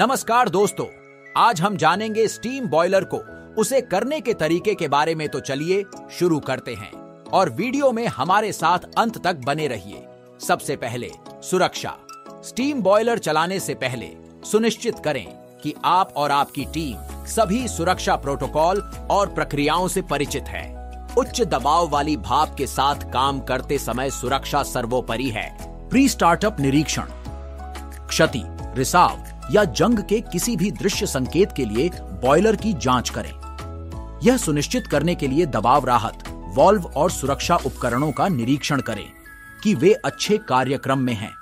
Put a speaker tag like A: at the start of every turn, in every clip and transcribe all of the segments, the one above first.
A: नमस्कार दोस्तों, आज हम जानेंगे स्टीम बॉयलर को। उसे करने के तरीके के बारे में तो चलिए शुरू करते हैं और वीडियो में हमारे साथ अंत तक बने रहिए। सबसे पहले, सुरक्षा। स्टीम बॉयलर चलाने से पहले सुनिश्चित करें कि आप और आपकी टीम सभी सुरक्षा प्रोटोकॉल और प्रक्रियाओं से परिचित है। उच्च दबाव वाली भाप के साथ काम करते समय सुरक्षा सर्वोपरि है। प्री स्टार्टअप निरीक्षण। क्षति, रिसाव। या जंग के किसी भी दृश्य संकेत के लिए बॉयलर की जाँच करें। यह सुनिश्चित करने के लिए दबाव राहत, वॉल्व और सुरक्षा उपकरणों का निरीक्षण करें कि वे अच्छे कार्यक्रम में हैं।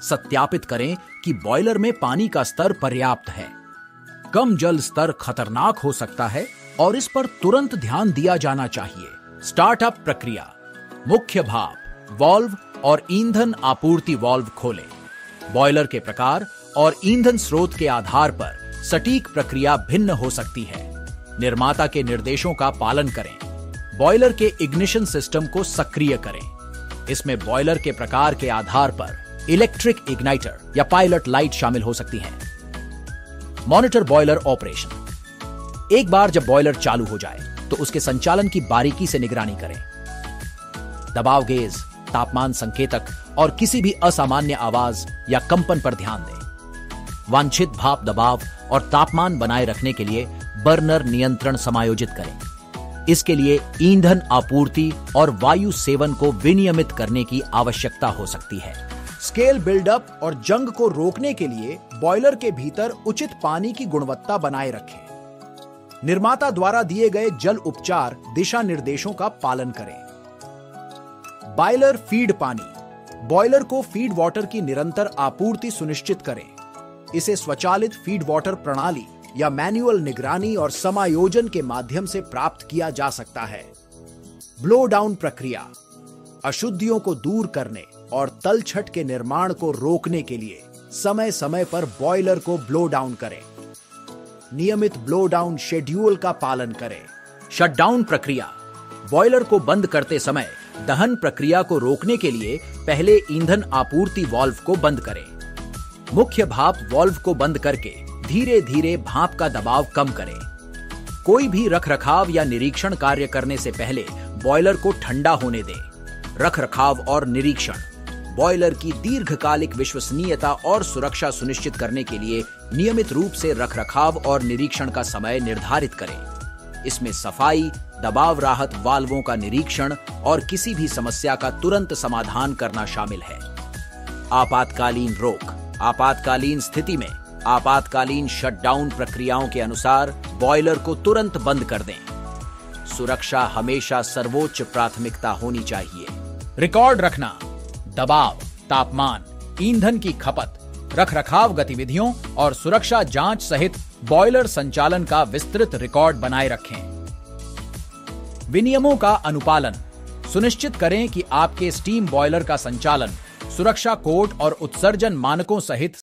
A: सत्यापित करें कि बॉयलर में पानी का स्तर पर्याप्त है। कम जल स्तर खतरनाक हो सकता है और इस पर तुरंत ध्यान दिया जाना चाहिए। स्टार्टअप प्रक्रिया। मुख्य भाप, वॉल्व और ईंधन आपूर्ति वॉल्व खोलें। बॉयलर के प्रकार और ईंधन स्रोत के आधार पर सटीक प्रक्रिया भिन्न हो सकती है। निर्माता के निर्देशों का पालन करें। बॉयलर के इग्निशन सिस्टम को सक्रिय करें। इसमें बॉयलर के प्रकार के आधार पर इलेक्ट्रिक इग्नाइटर या पायलट लाइट शामिल हो सकती हैं। Monitor boiler operation. एक बार जब बॉयलर चालू हो जाए तो उसके संचालन की बारीकी से निगरानी करें। दबाव गेज, तापमान संकेतक और किसी भी असामान्य आवाज़ या कंपन पर ध्यान दें। वांछित भाप दबाव और तापमान बनाए रखने के लिए बर्नर नियंत्रण समायोजित करें। इसके लिए ईंधन आपूर्ति और वायु सेवन को विनियमित करने की आवश्यकता हो सकती है। स्केल बिल्डअप और जंग को रोकने के लिए बॉयलर के भीतर उचित पानी की गुणवत्ता बनाए रखें। निर्माता द्वारा दिए गए जल उपचार दिशा निर्देशों का पालन करें। बॉयलर फ़ीड पानी। बॉयलर को फ़ीड वाटर की निरंतर आपूर्ति सुनिश्चित करें। इसे स्वचालित फ़ीड वाटर प्रणाली या मैनुअल निगरानी और समायोजन के माध्यम से प्राप्त किया जा सकता है। ब्लो डाउन प्रक्रिया, अशुद्धियों को दूर करने और तलछट के निर्माण को रोकने के लिए समय समय पर बॉयलर को ब्लो डाउन करें। नियमित ब्लो डाउन शेड्यूल का पालन करें। शटडाउन प्रक्रिया बॉयलर को बंद करते समय दहन प्रक्रिया को रोकने के लिए पहले ईंधन आपूर्ति वाल्व को बंद करें। मुख्य भाप वॉल्व को बंद करके धीरे धीरे भाप का दबाव कम करें। कोई भी रखरखाव या निरीक्षण कार्य करने से पहले बॉयलर को ठंडा होने दें। रखरखाव और निरीक्षण। बॉयलर की दीर्घकालिक विश्वसनीयता और सुरक्षा सुनिश्चित करने के लिए नियमित रूप से रखरखाव और निरीक्षण का समय निर्धारित करें। इसमें सफ़ाई, दबाव राहत वाल्वों का निरीक्षण और किसी भी समस्या का तुरंत समाधान करना शामिल है। आपातकालीन रोक आपातकालीन स्थिति में आपातकालीन शटडाउन प्रक्रियाओं के अनुसार बॉयलर को तुरंत बंद कर दें। सुरक्षा हमेशा सर्वोच्च प्राथमिकता होनी चाहिए। रिकॉर्ड रखना, दबाव, तापमान, ईंधन की खपत रख रखाव गतिविधियों और सुरक्षा जाँच सहित बॉयलर संचालन का विस्तृत रिकॉर्ड बनाए रखें। विनियमों का अनुपालन, सुनिश्चित करें कि आपके स्टीम बॉयलर का संचालन सुरक्षा कोड और उत्सर्जन मानकों सहित